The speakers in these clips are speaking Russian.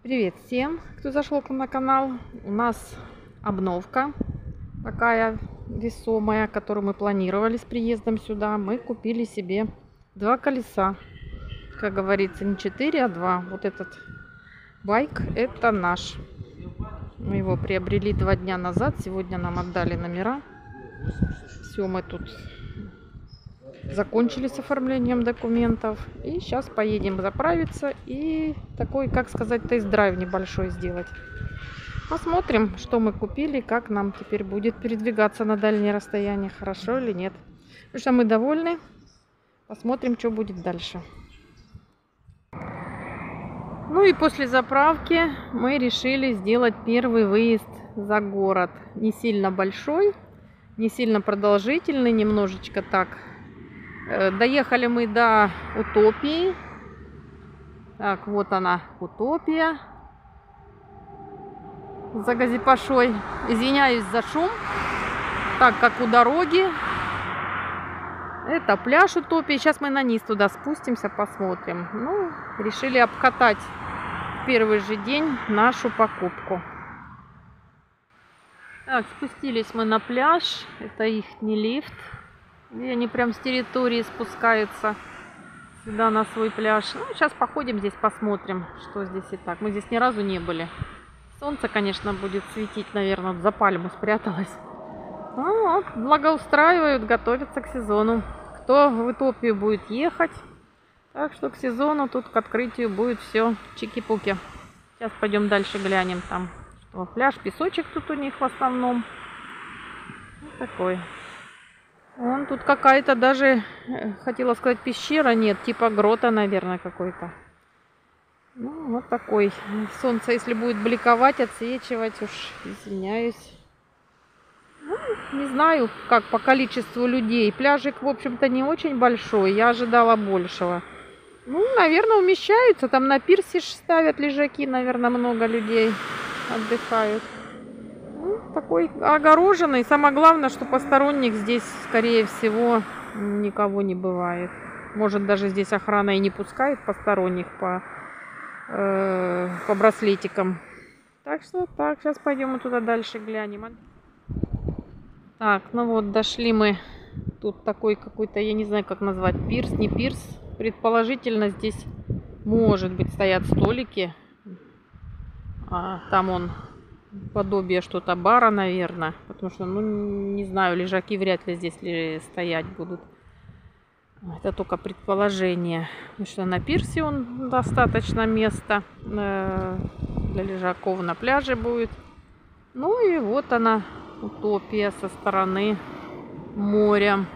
Привет всем, кто зашел к нам на канал. У нас обновка такая весомая, которую мы планировали с приездом сюда. Мы купили себе два колеса. Как говорится, не 4, а 2. Вот этот байк это наш. Мы его приобрели два дня назад. Сегодня нам отдали номера. Все, мы тут закончили с оформлением документов. И сейчас поедем заправиться и такой, как сказать, тест-драйв небольшой сделать. Посмотрим, что мы купили, как нам теперь будет передвигаться на дальние расстояния, хорошо или нет. Потому что мы довольны. Посмотрим, что будет дальше. Ну и после заправки мы решили сделать первый выезд за город. Не сильно большой, не сильно продолжительный, немножечко так доехали мы до Утопии. Так, вот она, Утопия. За Газипашой. Извиняюсь за шум. Так, как у дороги. Это пляж Утопии. Сейчас мы на низ туда спустимся, посмотрим. Ну, решили обкатать в первый же день нашу покупку. Так, спустились мы на пляж. Это их не лифт. И они прям с территории спускаются сюда на свой пляж. Ну, сейчас походим здесь, посмотрим, что здесь и так. Мы здесь ни разу не были. Солнце, конечно, будет светить, наверное, за пальму спряталась. Ну, вот, благоустраивают, готовятся к сезону. Кто в Утопию будет ехать, так что к сезону тут к открытию будет все чики-пуки. Сейчас пойдем дальше глянем там, что пляж, песочек тут у них в основном. Вот такой. Вон тут какая-то даже, э, хотела сказать, пещера, нет, типа грота, наверное, какой-то. Ну, вот такой. Солнце, если будет бликовать, отсвечивать, уж извиняюсь. Ну, не знаю, как по количеству людей. Пляжик, в общем-то, не очень большой. Я ожидала большего. Ну, наверное, умещаются. Там на пирсе ставят лежаки, наверное, много людей отдыхают такой огороженный. Самое главное, что посторонних здесь, скорее всего, никого не бывает. Может, даже здесь охрана и не пускает посторонних по, э, по браслетикам. Так что так, сейчас пойдем мы туда дальше глянем. Так, ну вот, дошли мы. Тут такой какой-то, я не знаю, как назвать, пирс, не пирс. Предположительно, здесь, может быть, стоят столики. А, там он подобие что-то бара, наверное. Потому что, ну, не знаю, лежаки вряд ли здесь ли стоять будут. Это только предположение. Потому что на пирсе он достаточно места э, для лежаков на пляже будет. Ну и вот она, утопия со стороны моря.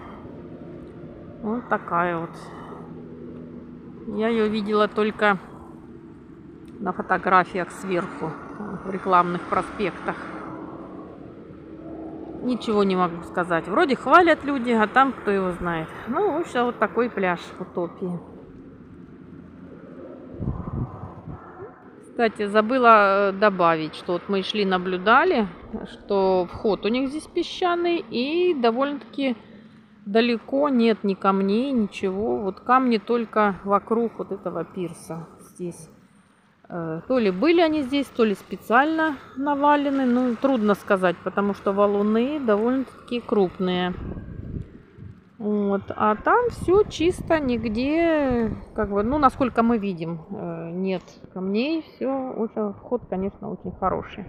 Вот такая вот. Я ее видела только на фотографиях сверху рекламных проспектах. Ничего не могу сказать. Вроде хвалят люди, а там кто его знает. Ну, в общем, вот такой пляж в Утопии. Кстати, забыла э, добавить, что вот мы шли, наблюдали, что вход у них здесь песчаный и довольно-таки далеко нет ни камней, ничего. Вот камни только вокруг вот этого пирса здесь. Э, то ли были они здесь, то ли специально навалены. Ну, трудно сказать, потому что валуны довольно-таки крупные. Вот. А там все чисто, нигде, как бы, ну, насколько мы видим, э, нет камней. Все, очень, вход, конечно, очень хороший.